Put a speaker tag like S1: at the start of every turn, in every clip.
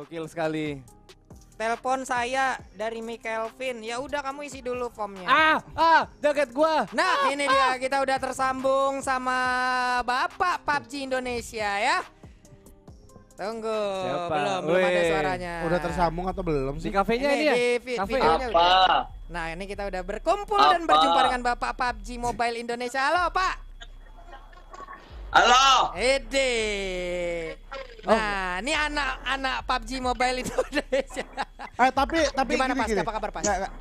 S1: Gokil sekali.
S2: Telepon saya dari Mikelvin. Ya udah kamu isi dulu formnya.
S1: Ah, ah, jaket gua.
S2: Nah, ini dia kita udah tersambung sama Bapak PUBG Indonesia ya. Tunggu,
S1: Siapa?
S2: belum belum ada suaranya.
S3: Udah tersambung atau belum
S1: Di
S3: sih?
S1: kafenya
S2: Ini
S1: ini ya?
S2: di
S1: Kafe.
S2: videonya
S4: Apa?
S2: udah. Nah, ini kita udah berkumpul dan
S4: Apa?
S2: berjumpa dengan Bapak PUBG Mobile Indonesia. Halo, Pak.
S4: Halo.
S2: Ede.
S1: Oh.
S2: Nah, ini anak-anak PUBG Mobile Indonesia.
S3: Eh tapi tapi
S2: Gimana,
S3: gini,
S2: Pas?
S3: gini.
S2: Apa kabar, Pas?
S3: Nggak, nggak.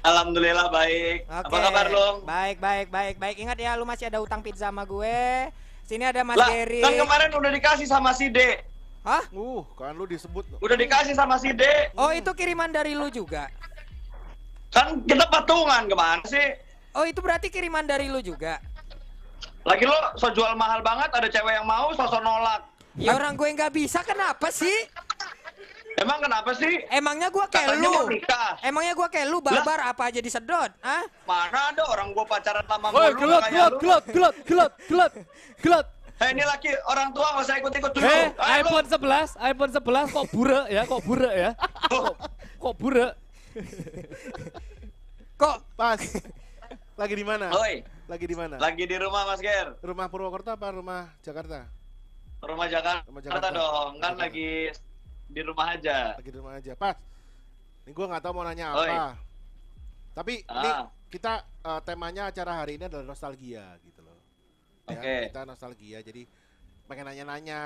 S4: Alhamdulillah baik. Apa
S2: Oke.
S4: kabar lu?
S2: Baik, baik, baik, baik. Ingat ya, lu masih ada utang pizza sama gue. Sini ada Mas
S4: Lah,
S2: Gary.
S4: kan kemarin udah dikasih sama si D.
S2: Hah?
S3: Uh, kan lu disebut.
S4: Udah dikasih sama si D.
S2: Oh, itu kiriman dari lu juga.
S4: Kan kita patungan ke mana sih?
S2: Oh, itu berarti kiriman dari lu juga.
S4: Lagi lo so jual mahal banget, ada cewek yang mau, sosok nolak.
S2: Ya orang gue nggak bisa, kenapa sih?
S4: Emang kenapa sih?
S2: Emangnya gue kayak
S4: Katanya
S2: lu. Emangnya gue kayak lu barbar apa aja disedot? Hah?
S4: Mana ada orang gua pacaran lama
S1: Woi,
S4: mulu
S1: gelot,
S4: kayak
S1: gelot, gelot, gelot, gelot, gelot, gelot.
S4: Hei, ini laki orang tua nggak usah ikut-ikut dulu.
S1: Eh,
S4: Ayo, lu.
S1: iPhone 11, iPhone 11 kok bure ya, kok bure ya?
S4: Oh,
S1: Kok bure?
S2: Kok
S3: Pas. Lagi di mana?
S4: Oi,
S3: Lagi di mana?
S4: lagi di rumah Mas Ger.
S3: Rumah Purwokerto apa rumah Jakarta?
S4: Rumah Jakarta,
S3: Rumah Jakarta.
S4: dong, kan
S3: Jakarta.
S4: lagi di rumah aja.
S3: Lagi di rumah aja. Pas. Ini gua nggak tahu mau nanya
S4: Oi.
S3: apa. Tapi ini
S4: Ah.
S3: kita eh, temanya acara hari ini adalah nostalgia gitu loh. Ya,
S4: Oke.
S3: kita nostalgia. Jadi pengen nanya-nanya.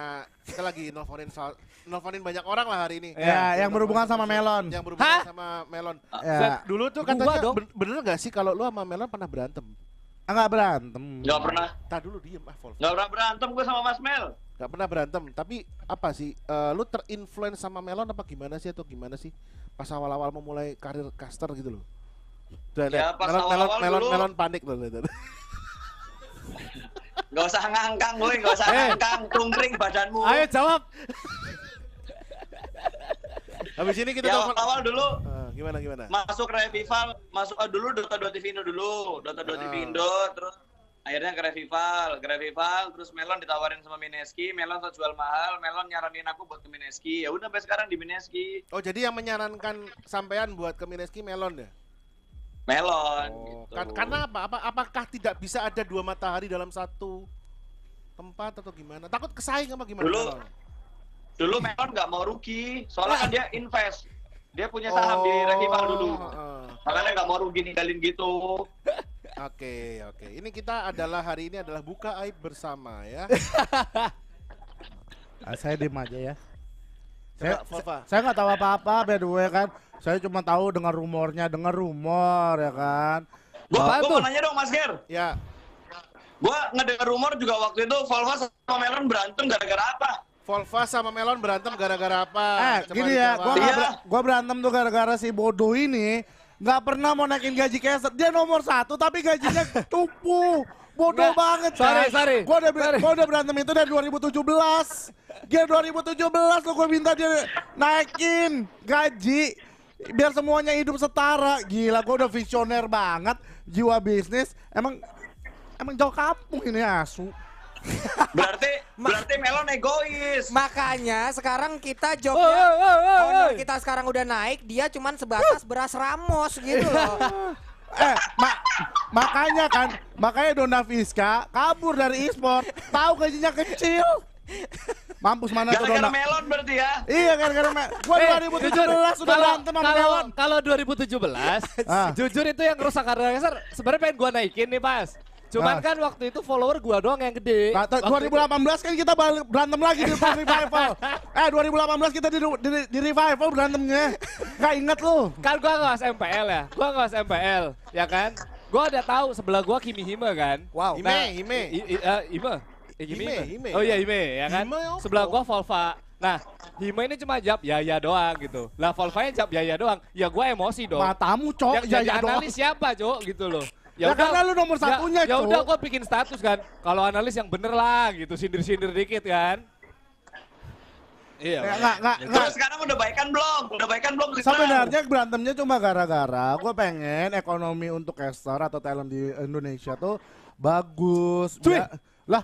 S3: Kita lagi nelfonin soal nelfonin banyak orang lah hari ini.
S5: Ya, yang berhubungan sama melon.
S3: Yang berhubungan
S1: Hah?
S3: sama melon.
S5: Ya,
S3: Dulu tuh
S1: Gua
S3: katanya
S1: dong.
S3: ben- bener gak sih kalau lu sama melon pernah berantem?
S5: Enggak berantem.
S4: Nggak pernah,
S3: Tak dulu diem ah Wolf.
S4: nggak pernah berantem gue sama Mas Mel.
S3: Gak pernah berantem, tapi apa sih? eh, lu terinfluence sama Melon apa gimana sih atau gimana sih? Pas awal-awal memulai karir caster gitu loh. Tuh,
S4: Ya, pas
S3: melon, melon,
S4: awal-awal
S3: melon,
S4: dulu.
S3: melon panik loh.
S4: Nggak usah ngangkang gue, nggak usah
S1: Eh.
S4: ngangkang, tungkring badanmu.
S1: Ayo jawab.
S3: Habis ini kita
S4: Ya
S3: telepon.
S4: awal dulu
S3: Eh, gimana gimana?
S4: masuk revival, masuk ah, dulu Dota 2 TV Indo dulu, Dota 2 TV
S3: Ah.
S4: Indo, terus akhirnya ke revival, ke revival, terus Melon ditawarin sama Mineski, Melon so jual mahal, Melon nyaranin aku buat ke Mineski, ya udah sampai sekarang di Mineski,
S3: Oh jadi yang menyarankan sampean buat ke Mineski Melon ya?
S4: Melon.
S3: Oh,
S4: gitu.
S3: kan- karena apa? apa? Apakah tidak bisa ada dua matahari dalam satu tempat atau gimana? Takut kesaing apa gimana?
S4: Dulu-
S3: Melon?
S4: Dulu Melon nggak mau rugi, soalnya kan dia invest, dia punya saham di revival dulu,
S3: Oh,
S4: makanya nggak mau rugi ninggalin gitu.
S3: Oke, oke. Ini kita adalah hari ini adalah buka aib bersama ya.
S5: Ah, saya diem aja ya. Saya,
S3: Coba,
S5: saya nggak tahu apa-apa by the way kan. Saya cuma tahu dengar rumornya, dengar rumor ya kan.
S4: Gua, gua mau nanya dong Mas Ger,
S3: Ya,
S4: gua ngedengar rumor juga waktu itu Volvo sama Melon berantem gara-gara apa?
S3: Volva sama Melon berantem gara-gara apa?
S5: eh,
S3: Coba
S5: gini ya, gua,
S4: Iya.
S5: ber- gua berantem tuh gara-gara si bodoh ini nggak pernah mau naikin gaji caster. Dia nomor satu tapi gajinya cupu. Bodoh
S1: Nggak,
S5: banget
S1: sorry,
S5: kan.
S1: sorry,
S5: Gua udah,
S1: sorry.
S5: gua udah berantem itu dari 2017. Dia 2017 tuh gua minta dia naikin gaji biar semuanya hidup setara. Gila, gua udah visioner banget jiwa bisnis. Emang emang jauh kampung ini asu.
S4: Berarti berarti Melon egois.
S2: makanya sekarang kita jobnya
S1: oi, oi, oi,
S2: honor kita sekarang udah naik, dia cuman sebatas beras Ramos gitu loh.
S5: Eh, ma- makanya kan, makanya Dona Fiska kabur dari e-sport, tahu gajinya kecil. Mampus mana tuh
S4: Gara-gara
S5: Dona?
S4: Melon berarti ya.
S5: Iya gara-gara me- gua
S1: Eh,
S5: 2017 sudah
S1: kalau-
S5: berantem sama
S1: kalau,
S5: Melon.
S1: Kalau 2017,
S5: Ah.
S1: jujur itu yang rusak karena dasar sebenarnya pengen gua naikin nih pas. Cuman
S5: Ah.
S1: kan waktu itu follower gua doang yang gede.
S5: Nah, t-
S1: Waktu
S5: 2018 kan kita berantem lagi di revival. Eh 2018 kita di, di, di revival berantemnya. Gak inget lu.
S1: kan gua ngawas MPL ya. Gua ngawas MPL, ya kan? Gua udah tahu sebelah gua Kimi Hime kan.
S2: Wow.
S3: Hime,
S1: Nah,
S3: Hime.
S1: I- i- eh, Hime. Eh, Kimi
S3: Hime,
S1: Hime.
S3: Hime,
S1: Oh iya
S3: ya.
S1: Hime ya kan.
S3: Hime apa?
S1: Sebelah gua Volva. Nah, Hime ini cuma jawab ya ya doang gitu. Lah Volvanya jawab ya ya doang. Ya gua emosi dong.
S5: Matamu cok,
S1: yang
S5: ya
S1: jadi
S5: ya doang.
S1: analis siapa, Cok? Gitu loh.
S5: Ya karena lu nomor
S1: ya-
S5: satunya,
S1: Ya udah gua bikin status kan. Kalau analis yang bener lah gitu, sindir-sindir dikit kan. Iya.
S5: Nggak, nggak, nggak, nggak.
S4: Terus sekarang udah baikan belum? Udah baikan belum?
S5: Sebenarnya berantemnya cuma gara-gara gue pengen ekonomi untuk caster atau talent di Indonesia tuh bagus.
S1: Cuy.
S5: Ya- lah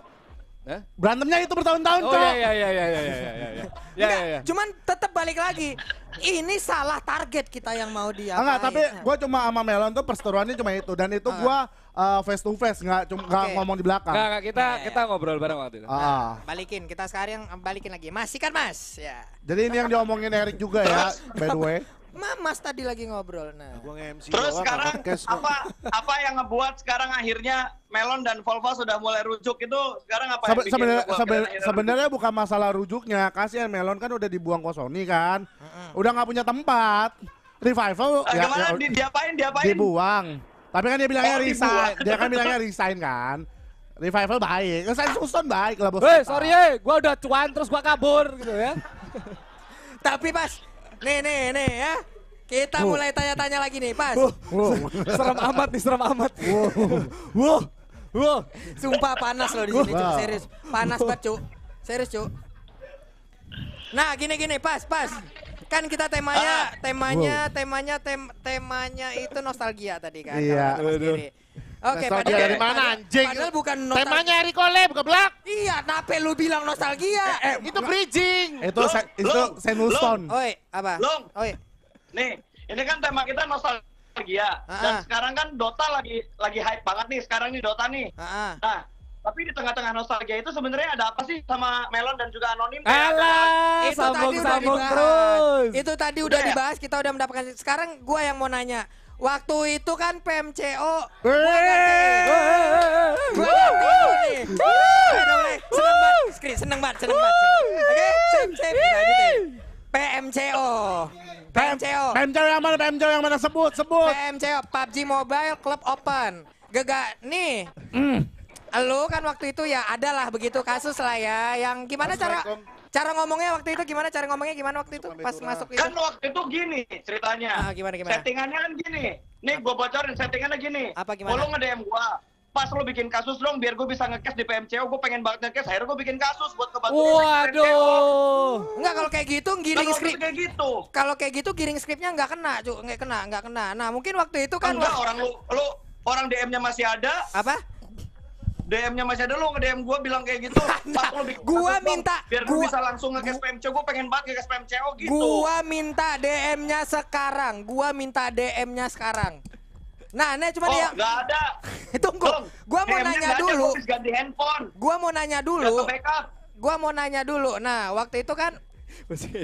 S1: Eh?
S5: Berantemnya itu bertahun-tahun,
S1: oh, iya,
S5: Cok.
S1: Oh iya iya iya iya iya iya iya. Ya. ya, ya.
S2: Cuman tetap balik lagi. Ini salah target kita yang mau dia.
S5: Enggak, tapi gue cuma sama Melon tuh perseteruannya cuma itu dan itu ah. gue uh, face to face nggak cuma
S2: okay.
S5: ngomong di belakang.
S1: Enggak, kita
S2: nah, ya,
S1: kita ngobrol bareng waktu itu.
S5: Ah.
S2: Nah, balikin, kita sekarang balikin lagi. Masih kan, Mas? Ya.
S5: Jadi ini yang diomongin Erik juga ya, by the way.
S2: Ma, Mas tadi lagi ngobrol. Nah.
S3: Gua nge-MC
S4: Terus
S3: doang,
S4: sekarang apa apa yang ngebuat sekarang akhirnya Melon dan Volvo sudah mulai rujuk itu sekarang apa yang
S5: Sebe- Sebenarnya sebenarnya bukan masalah rujuknya, kasihan Melon kan udah dibuang ke Sony kan, udah nggak punya tempat. Revival?
S4: Ah,
S5: ya,
S4: gimana
S5: ya
S4: di, diapain diapain?
S5: dibuang. Tapi kan dia bilangnya
S4: Oh,
S5: resign,
S4: dibuang.
S5: dia kan bilangnya resign kan. Revival baik, resign Susan baik lah bos.
S1: Hei,
S5: kita.
S1: sorry eh, gua udah cuan terus gua kabur gitu ya.
S2: Tapi Pas, nih nih nih ya. Kita mulai tanya-tanya lagi nih, Pas.
S5: Wow.
S1: serem amat nih, serem amat. Wow. Wow.
S2: Sumpah panas loh di sini, Cuk.
S5: Wow.
S2: Serius. Panas banget, Cuk. Serius, Cuk. Nah, gini-gini, pas, pas. Kan kita temanya, temanya, temanya, tem temanya itu nostalgia tadi kan.
S5: Iya.
S2: kata Oke,
S3: Nostalgia
S2: padahal-
S3: dari mana, anjing?
S2: Padahal bukan nostalgia.
S3: Temanya Eric Cole, bukan belak.
S2: Iya, kenapa lu bilang nostalgia?
S3: Eh, itu bridging.
S5: Itu
S4: Long,
S5: itu
S4: long,
S5: Senulston.
S2: Oi, apa?
S4: Long.
S2: Oi.
S4: Nih, ini kan tema kita nostalgia. Dan
S2: Ah.
S4: sekarang kan Dota lagi lagi hype banget nih sekarang nih Dota nih.
S2: Heeh.
S4: Nah, tapi di tengah-tengah nostalgia itu sebenarnya ada apa sih sama Melon dan juga Anonim?
S1: Alah,
S2: itu tadi udah dibahas.
S1: terus.
S2: Itu tadi udah
S4: Udah ya?
S2: dibahas, kita udah mendapatkan. Sekarang gua yang mau nanya. Waktu itu kan PMCO Gua ganti nih. Seneng banget, seneng banget, seneng banget. seneng. Oke, sip, sip. PMCO. PMCO.
S5: PMCO yang mana? PMCO yang mana? Sebut, sebut.
S2: PMCO, PUBG Mobile Club Open. Gega, nih. Lu kan waktu itu ya adalah begitu kasus lah ya. Yang gimana cara cara ngomongnya waktu itu gimana? Cara ngomongnya gimana waktu itu pas masuk itu?
S4: Kan waktu itu gini ceritanya.
S2: Ah, gimana, gimana?
S4: Settingannya kan gini. Nih gue bocorin settingannya gini.
S2: Apa, gimana?
S4: Lu nge-DM gua. Pas lu bikin kasus dong biar gue bisa nge-cash di PMCO. Gue pengen banget nge-cash. Akhirnya gue bikin kasus buat kebantu
S1: Waduh.
S2: Enggak kalau kayak gitu giring
S4: Kan
S2: skrip.
S4: kayak gitu.
S2: Kalau kayak gitu giring skripnya nggak kena, Cuk. Nggak kena, nggak kena. Nah, mungkin waktu itu kan
S4: Enggak orang lu lu orang DM-nya masih ada.
S2: apa?
S4: DM-nya masih ada lu nge-DM gua bilang kayak gitu. Pas lu bikin
S2: Gua
S4: dong,
S2: minta-
S4: biar gue
S2: gua-
S4: bisa langsung nge-cash PMCO. Gue pengen banget nge-cash PMCO gitu.
S2: Gua minta DM-nya sekarang. Gua minta DM-nya sekarang. Nah, ini cuma
S4: Oh,
S2: dia.
S4: nggak ada.
S2: Tunggu.
S4: Tolong,
S2: Gua mau nanya
S4: nggak ada,
S2: dulu.
S4: gua ganti handphone.
S2: Gua mau nanya dulu. Gua mau nanya dulu. Nah, waktu itu kan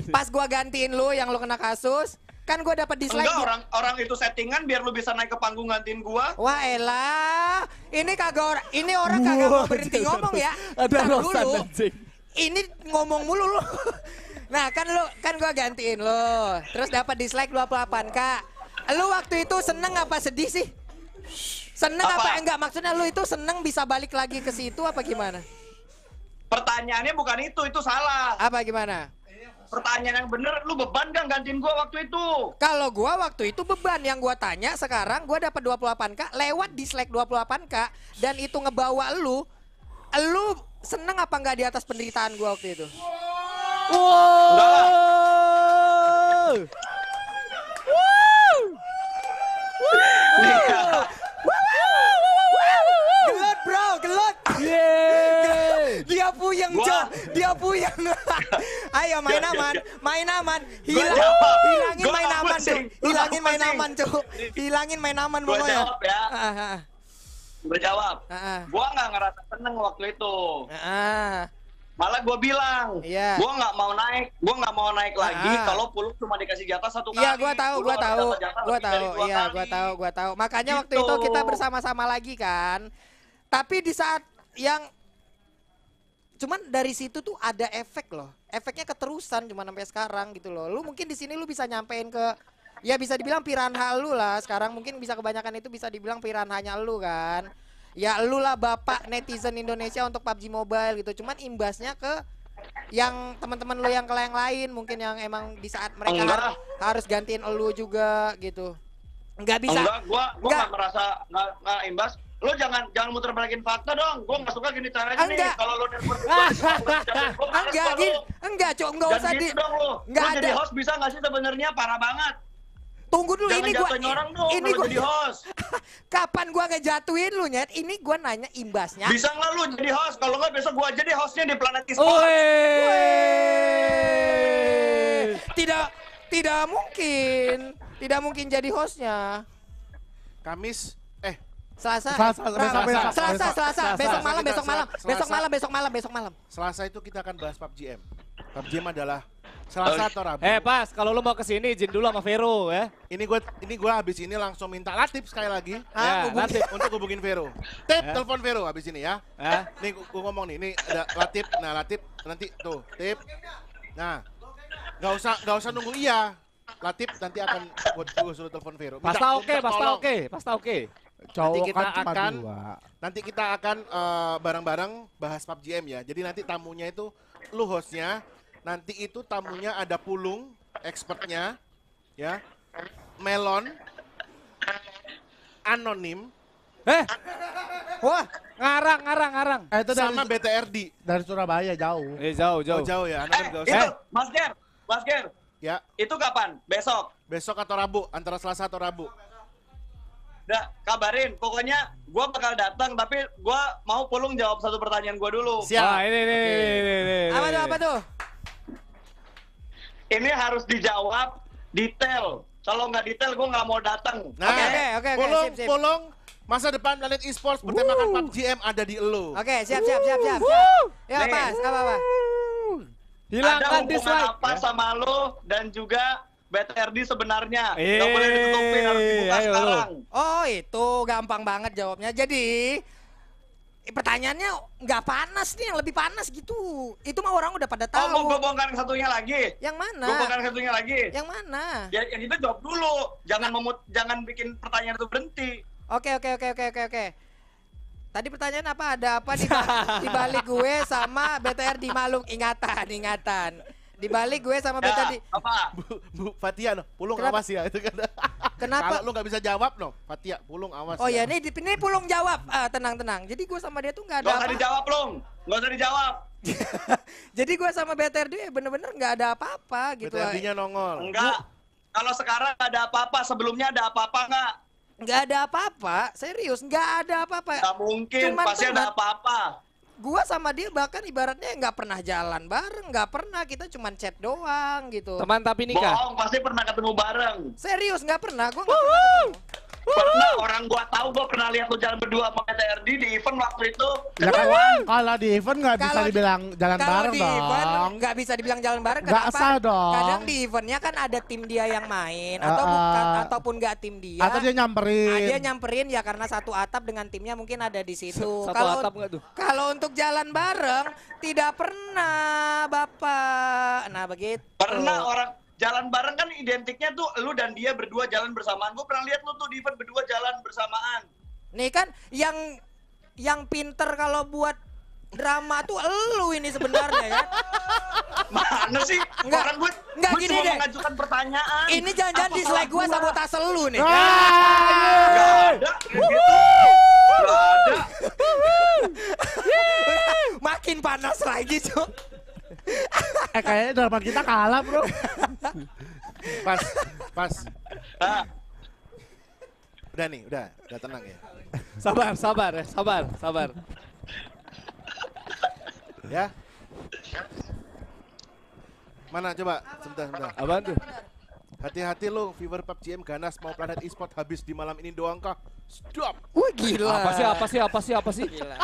S2: pas gua gantiin lu yang lu kena kasus, kan gua dapat dislike.
S4: Enggak, orang orang itu settingan biar lu bisa naik ke panggung gantiin gua.
S2: Wah elah, ini kagak orang, ini orang kagak mau berhenti ngomong ya.
S1: Ada
S2: dulu,
S1: anjing.
S2: ini ngomong mulu lu. Nah kan lu kan gua gantiin lu, terus dapat dislike 28 kak. Lu waktu itu seneng apa sedih sih? Seneng apa?
S4: Apa?
S2: enggak? Maksudnya lu itu seneng bisa balik lagi ke situ apa gimana?
S4: Pertanyaannya bukan itu, itu salah.
S2: Apa gimana?
S4: Pertanyaan yang bener, lu beban gak gantiin gua waktu itu?
S2: Kalau gua waktu itu beban yang gua tanya sekarang gua dapat 28k lewat dislike 28k dan itu ngebawa lu lu seneng apa nggak di atas penderitaan gua waktu itu?
S4: Enggak lah. Iya.
S2: Gelut bro, gelut.
S1: Yeay.
S2: Dia puyeng,
S4: Gua-
S2: Cok. Dia puyeng. Ayo main
S4: Ya, ya,
S2: aman,
S4: ya.
S2: main aman. Hilang, hilangin main aman.
S4: Gua
S2: Hilangin main aman, Cok. Hilangin main aman
S4: Gua
S2: pokoknya.
S4: jawab ya.
S2: Ah, ah, ah.
S4: Gue jawab.
S2: Ah.
S4: Gua nggak ngerasa seneng waktu itu.
S2: Ah,
S4: Malah gua bilang,
S2: Iya.
S4: gua nggak mau naik, gua nggak mau naik lagi
S2: Ah.
S4: kalau Pulung cuma dikasih jatah satu kali.
S2: Iya, gua tahu,
S4: harus
S2: tahu,
S4: dari
S2: tahu, iya, gua tahu, gua tahu. Makanya waktu
S4: Gitu.
S2: itu kita bersama-sama lagi kan. Tapi di saat yang cuman dari situ tuh ada efek loh. Efeknya keterusan cuma sampai sekarang gitu loh. Lu mungkin di sini lu bisa nyampein ke ya bisa dibilang piranha lu lah. Sekarang mungkin bisa kebanyakan itu bisa dibilang piranhanya lu kan. Ya lu lah bapak netizen Indonesia untuk PUBG Mobile gitu. Cuman imbasnya ke yang teman-teman lu yang ke yang lain mungkin yang emang di saat mereka
S4: Enggak.
S2: har- harus gantiin elu juga gitu. Nggak bisa.
S4: Enggak, gua gua
S2: Enggak.
S4: nggak merasa nggak nggak imbas. Lu jangan jangan muter balikin fakta dong. Gua nggak suka gini caranya nih.
S2: Enggak.
S4: Kalau lu nelpon gua, gua males
S2: Enggak, gini, enggak, Cok, enggak usah
S4: gitu
S2: di
S4: dong lu.
S2: Nggak
S4: Lu jadi
S2: ada.
S4: host bisa nggak sih sebenarnya parah banget.
S2: Tunggu dulu
S4: Jangan
S2: ini gua
S4: orang dong
S2: ini
S4: kalau
S2: gua
S4: jadi host.
S2: kapan gua ngejatuhin lu nyet? Ini gua nanya imbasnya.
S4: Bisa nggak lu jadi host? Kalau nggak besok gua aja deh hostnya di Planet Esports.
S1: Woi.
S2: Tidak mungkin. Tidak mungkin jadi hostnya.
S3: Kamis
S2: Selasa.
S5: Selasa,
S2: Selasa, Selasa,
S5: besok.
S2: Selasa,
S1: Selasa.
S2: besok malam, besok malam,
S3: Selasa.
S2: besok malam, besok malam, besok malam.
S3: Selasa itu kita akan bahas PUBG M. PUBG M adalah Selasa atau Rabu.
S1: Eh pas, kalau lu mau ke sini izin dulu sama Vero ya.
S3: Ini gue ini gua habis ini langsung minta Latif sekali lagi
S2: Ah,
S1: Ya, nanti.
S3: untuk hubungin Vero. Tip
S1: Ya.
S3: telepon Vero habis ini ya.
S1: Ya.
S3: Nih gua, gua ngomong nih, ini ada Latif. Nah, Latif nanti tuh, Tip. Nah, nggak usah nggak usah nunggu iya. Latif nanti akan gua, gua suruh telepon Vero. Minta-
S1: Pasta oke,
S3: minta
S1: pasta oke, pasta oke.
S5: Cowok
S3: kita
S5: kan cuma
S3: akan-
S5: dua.
S3: Nanti kita akan eh, bareng-bareng bahas PUBG M ya. Jadi nanti tamunya itu lu hostnya. Nanti itu tamunya ada Pulung, expertnya, ya. Melon, Anonim,
S1: Eh,
S2: Wah,
S1: ngarang, ngarang, ngarang.
S5: Eh itu dari,
S3: sama BTRD.
S5: dari Surabaya jauh.
S1: Eh jauh,
S3: Oh,
S1: jauh.
S3: jauh ya,
S4: Eh,
S3: Anonim gak usah.
S4: itu, Mas Ger, Mas Ger,
S3: Ya,
S4: itu kapan? Besok.
S3: besok atau Rabu, antara Selasa atau Rabu.
S4: Udah, kabarin. Pokoknya gua bakal datang, tapi gua mau pulung jawab satu pertanyaan gua dulu.
S3: Siap.
S1: Wah, ini, ini,
S3: Oke.
S1: ini, ini, ini.
S2: apa tuh, apa tuh?
S4: Ini harus dijawab detail. Kalau nggak detail, gua nggak mau datang.
S3: Nah,
S2: Oke, oke, oke, oke,
S3: Pulung,
S2: sip, sip.
S3: Pulung, masa depan Planet Esports bertemakan PUBG M ada di elu.
S2: Oke, siap, siap, siap, siap. siap. Ya,
S4: Nih.
S2: pas, nggak apa-apa.
S4: Ada
S1: Hilangkan
S4: hubungan
S1: dislike.
S4: apa sama lo dan juga BTRD sebenarnya?
S1: Eh,
S4: Gak boleh ditutupin, harus dibuka
S1: ayo,
S4: sekarang.
S2: Oh, itu gampang banget jawabnya. Jadi, eh, pertanyaannya nggak panas nih, yang lebih panas gitu. Itu mah orang udah pada
S4: Oh, mau
S2: tahu.
S4: gue bongkar yang satunya lagi.
S2: Yang mana?
S4: Gue bongkar yang satunya lagi.
S2: Yang mana?
S4: Ya, yang itu jawab dulu. Jangan memut, jangan bikin pertanyaan itu berhenti.
S2: Oke oke oke oke oke oke. Tadi pertanyaan apa? Ada apa di balik gue sama BTR di Malung? Ingatan, ingatan. Di balik gue sama BTR di
S4: Ya, apa?
S3: Bu, Bu Fatia, no. Pulung
S2: Kenapa?
S3: awas ya itu kan.
S2: Kenapa?
S3: Kalau lu nggak bisa jawab, no. Fatia, Pulung awas.
S2: Oh
S3: ya.
S2: ya, ini di ini pulung jawab. Ah, tenang tenang. Jadi gue sama dia tuh nggak ada
S4: Gak usah dijawab, Lung. Gak usah dijawab.
S2: Jadi gue sama BTR dia bener-bener nggak ada apa-apa gitu.
S3: BTRD-nya nongol.
S4: Enggak. Kalau sekarang ada apa-apa, sebelumnya ada apa-apa nggak?
S2: Nggak ada apa-apa. Serius, nggak ada apa-apa.
S4: Nggak mungkin,
S2: Cuman
S4: pasti ada apa-apa.
S2: Gua sama dia bahkan ibaratnya nggak pernah jalan bareng, nggak pernah. Kita cuman chat doang gitu.
S1: Teman tapi nikah.
S4: Bohong, pasti pernah ketemu bareng.
S2: Serius nggak pernah. Gua nggak pernah ketemu.
S4: Pernah, orang gua tahu gua pernah lihat lu jalan berdua sama PTRD di event waktu itu.
S5: Ya kan, kalau di event nggak bisa dibilang jalan
S2: Kalau
S5: bareng
S2: di event
S5: dong.
S2: nggak bisa dibilang jalan bareng.
S5: Nggak
S2: Kenapa?
S5: sah dong.
S2: Kadang di eventnya kan ada tim dia yang main atau
S5: Uh, uh.
S2: bukan ataupun nggak tim dia.
S5: Atau dia nyamperin.
S2: Ah, dia nyamperin ya karena satu atap dengan timnya mungkin ada di situ.
S1: Satu
S2: Kalau
S1: atap nggak tuh?
S2: kalau untuk jalan bareng tidak pernah bapak. Nah begitu.
S4: Pernah orang jalan bareng kan identiknya tuh lu dan dia berdua jalan bersamaan. Gua pernah lihat lu tuh di event berdua jalan bersamaan.
S2: Nih kan yang yang pinter kalau buat drama tuh elu ini sebenarnya kan.
S4: Mana sih?
S2: Enggak.
S4: Orang gue,
S2: Enggak,
S4: gue
S2: gini
S4: cuma
S2: deh.
S4: mengajukan pertanyaan.
S2: Ini jangan-jangan dislike
S4: salah
S2: gua sabotase lu nih.
S5: Ah,
S4: ada gitu. Ada.
S2: Makin panas lagi, Cuk.
S5: Eh kayaknya dalaman kita kalah bro.
S3: Pas, pas.
S4: Nah,
S3: Udah nih, udah, udah tenang ya.
S1: Sabar, sabar ya, sabar, sabar.
S3: Ya. Mana coba? Sebentar, sebentar.
S1: Apaan tuh?
S3: Hati-hati lu, viewer PUBG M ganas mau Planet Esport habis di malam ini doang kah? Stop.
S2: Wah, gila.
S1: Apa sih, apa sih, apa sih, apa sih?
S2: Gila.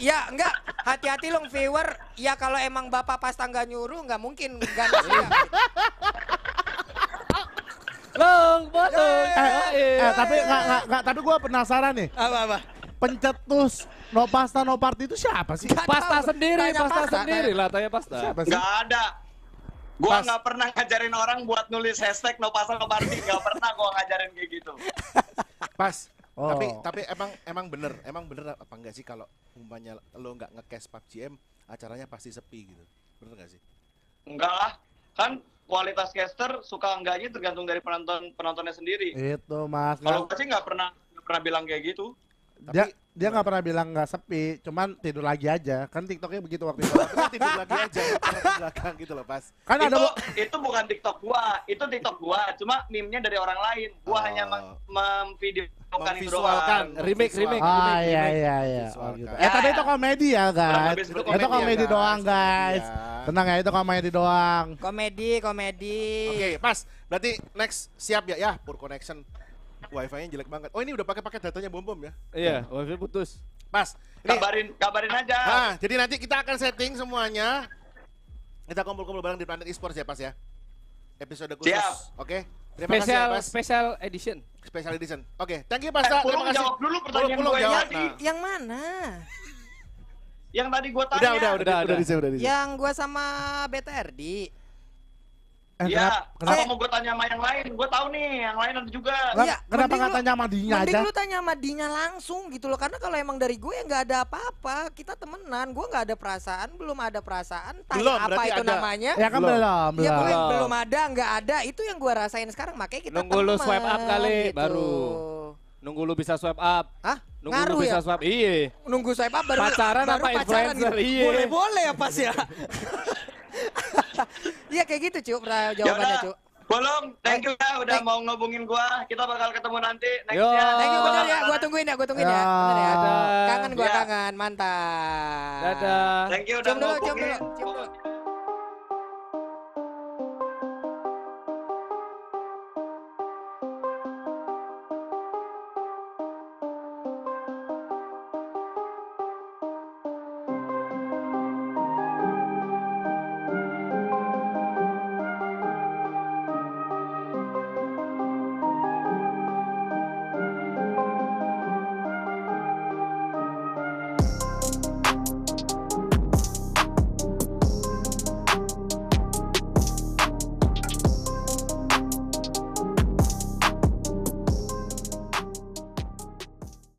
S2: Ya, enggak. Hati-hati loh viewer. Ya kalau emang bapak pasta nggak nyuruh, nggak mungkin ganas ya.
S1: Long, bolong.
S5: eh, eh, tapi nggak nggak nggak tapi gua penasaran nih.
S2: Apa-apa?
S5: Pencetus no pasta no party itu siapa sih?
S2: Nggak
S1: Pasta
S2: tahu.
S1: sendiri,
S2: Tanya
S1: pasta
S2: pasta,
S1: sendiri
S2: tanya.
S1: lah, tanya pasta.
S5: Siapa sih?
S4: gak ada. Gua
S3: Pas.
S4: nggak pernah ngajarin orang buat nulis hashtag no pasal no party. Gak pernah gua ngajarin kayak gitu.
S3: Pas.
S5: Oh.
S3: Tapi tapi emang emang bener, emang bener apa enggak sih kalau umpamanya lo nggak nge-cash PUBG M, acaranya pasti sepi gitu. Bener nggak sih?
S4: Enggak lah. Kan kualitas caster suka enggaknya tergantung dari penonton penontonnya sendiri.
S5: Itu mas.
S4: Kalau
S5: Nggak-
S4: gue sih nggak pernah nggak pernah bilang kayak gitu.
S3: Tapi
S5: Dia- dia nggak pernah bilang nggak sepi, cuman tidur lagi aja. Kan TikToknya begitu waktu itu.
S3: Terus tidur lagi aja belakang gitu loh pas.
S5: Kan ada
S4: itu,
S5: bu-
S4: itu bukan TikTok gua, itu TikTok gua. Cuma meme-nya dari orang lain. Gua
S3: Oh.
S4: hanya mem- memvideokan itu doang.
S1: Remake, remake.
S5: Ah iya iya iya. Oh, gitu.
S3: kan.
S5: Eh tapi itu komedi ya guys.
S4: Kurang lebih
S5: Itu komedi,
S3: ya, guys.
S5: doang guys.
S3: Iya.
S5: Tenang ya itu komedi doang.
S2: Komedi, komedi.
S3: Oke, pas. Berarti next siap ya? Ya, poor connection. Wifi-nya jelek banget. Oh, ini udah pakai paket datanya bom-bom ya?
S1: Iya, wifi putus.
S3: Pas. Ini,
S4: Kabarin, kabarin aja.
S3: ah, jadi nanti kita akan setting semuanya. Kita kumpul-kumpul bareng di Planet Esports ya, Pas ya? Episode khusus.
S4: Siap.
S3: Oke. Terima kasih ya,
S1: Special
S3: Pas.
S1: special edition.
S3: Special edition. Oke, thank you, Pas.
S4: Eh,
S3: Terima
S4: Pulung
S3: kasih.
S4: jawab dulu pertanyaan
S3: Pulung
S4: gue
S3: jawab. Nah.
S2: Yang mana?
S4: Yang tadi gua tanya.
S3: Udah, udah, udah,
S1: Udah,
S3: udah,
S1: udah.
S3: di save, udah di save.
S2: Yang gua sama BTRD.
S5: Eh,
S4: Iya,
S5: kenapa, kenapa,
S4: apa mau gue tanya sama yang lain? Gue tahu nih, yang lain ada juga.
S5: kenapa,
S2: Iya,
S5: kenapa
S2: mending
S5: nggak
S2: lu-
S5: tanya sama Dinya
S2: Mending
S5: aja?
S2: lu tanya sama Dinya langsung gitu loh Karena kalau emang dari gue ya nggak ada apa-apa Kita temenan, gue nggak ada perasaan Belum ada perasaan Entah
S3: Belum,
S2: apa
S3: berarti
S2: itu
S3: ada.
S2: namanya
S5: Ya kan
S3: Belum.
S5: belum,
S2: Ya
S5: belum.
S1: Belum.
S2: belum ada, nggak ada Itu yang gue rasain sekarang Makanya kita
S1: Nunggu lu
S2: temen,
S1: swipe up kali,
S2: gitu.
S1: baru. Nunggu lu bisa swipe up.
S2: Hah?
S1: Nunggu
S2: Ngaruh
S1: lu bisa
S2: ya?
S1: swipe. Iya.
S2: Nunggu swipe up baru
S1: Pacaran
S2: baru
S1: apa influencer? Iya.
S2: Boleh-boleh ya pas ya Iya kayak gitu cu pra- jawabannya cu
S4: Bolong, thank you ya udah
S2: Thank-
S4: mau ngobongin gua. Kita bakal ketemu nanti
S1: Yo.
S4: nextnya.
S2: Thank you bener ya, gue tungguin ya, gue tungguin ya
S5: Ya.
S2: Bener ya. Kangen gue
S4: Ya.
S2: kangen, mantap
S1: Dadah.
S4: Thank you udah
S2: Cium dulu, cium dulu, cium